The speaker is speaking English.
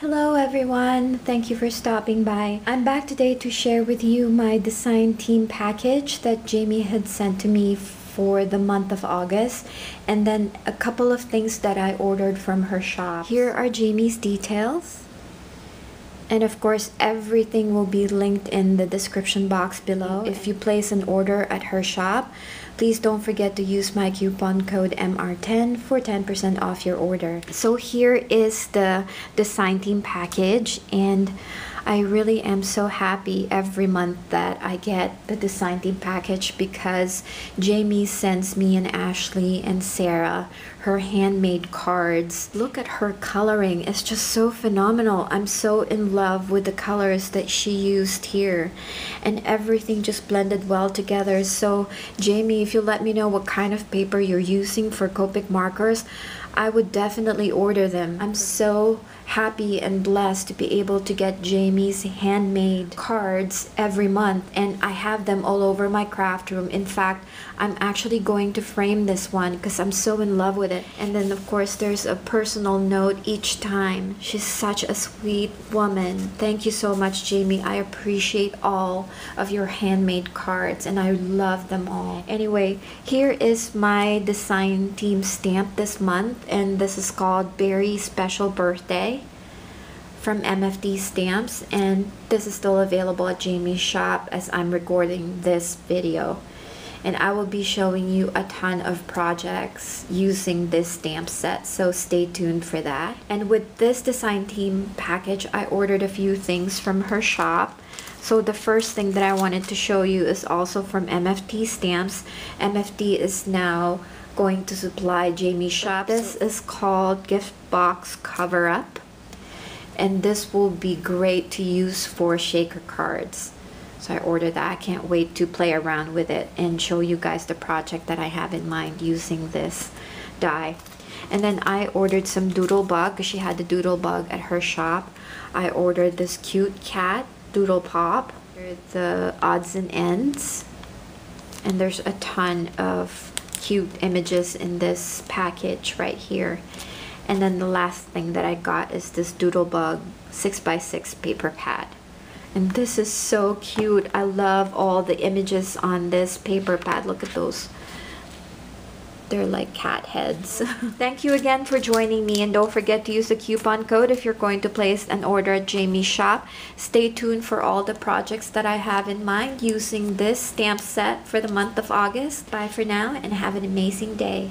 Hello everyone, thank you for stopping by. I'm back today to share with you my design team package that Jamie had sent to me for the month of August and then a couple of things that I ordered from her shop. Here are Jamie's details. And of course, everything will be linked in the description box below. If you place an order at her shop, please don't forget to use my coupon code MR10 for 10% off your order. So here is the design team package and I really am so happy every month that I get the design team package because Jamie sends me and Ashley and Sarah her handmade cards. Look at her coloring. It's just so phenomenal. I'm so in love with the colors that she used here. And everything just blended well together. So Jamie, if you let me know what kind of paper you're using for Copic markers, I would definitely order them. I'm so happy and blessed to be able to get Jamie's handmade cards every month and I have them all over my craft room. In fact, I'm actually going to frame this one because I'm so in love with it. And then of course there's a personal note each time. She's such a sweet woman. Thank you so much Jamie. I appreciate all of your handmade cards and I love them all. Anyway, here is my design team stamp this month and this is called Berry Special Birthday from MFT Stamps and this is still available at Jamie's shop as I'm recording this video. And I will be showing you a ton of projects using this stamp set so stay tuned for that. And with this design team package I ordered a few things from her shop. So the first thing that I wanted to show you is also from MFT Stamps. MFT is now going to supply Jamie's shop this is called gift box cover up and this will be great to use for shaker cards. So I ordered that. I can't wait to play around with it and show you guys the project that I have in mind using this die. And then I ordered some Doodlebug because she had the Doodlebug at her shop. I ordered this cute cat Doodle Pop. The odds and ends. And there's a ton of cute images in this package right here and then the last thing that I got is this Doodlebug 6x6 paper pad. And this is so cute. I love all the images on this paper pad. Look at those. They're like cat heads. Thank you again for joining me and don't forget to use the coupon code if you're going to place an order at Jamie's shop. Stay tuned for all the projects that I have in mind using this stamp set for the month of August. Bye for now and have an amazing day.